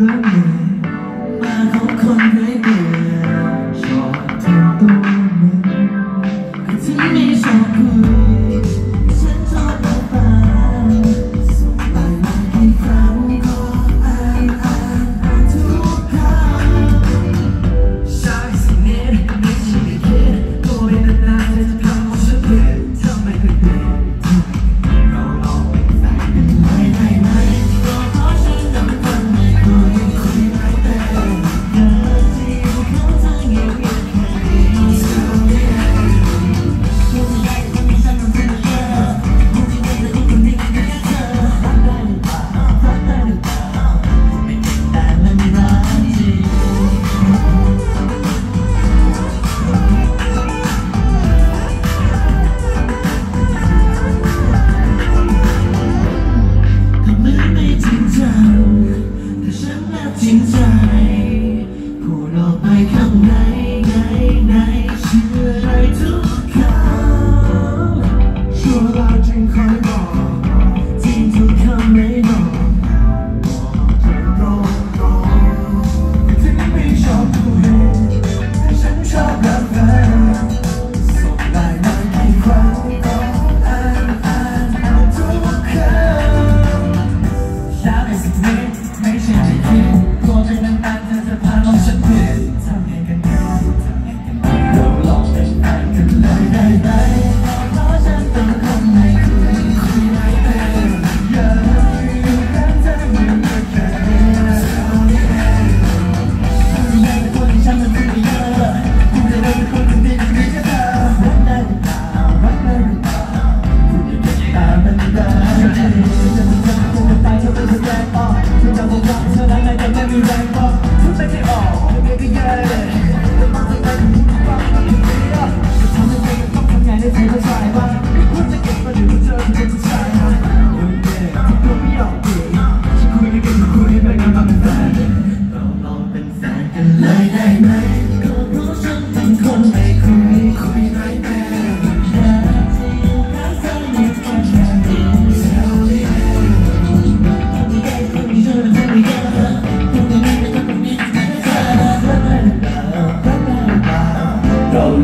Amém.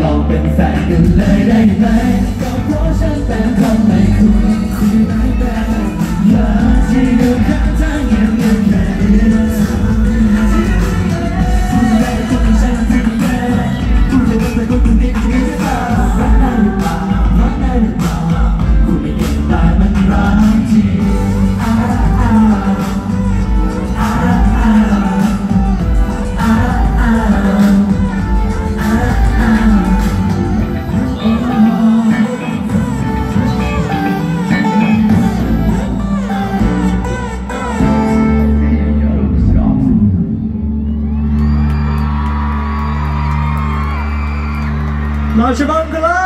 เราเป็นแฟนกันเลยได้ไหมก็เพราะฉันแต่ทำนไมคุ้คุยไม่เป็น 나시방글라!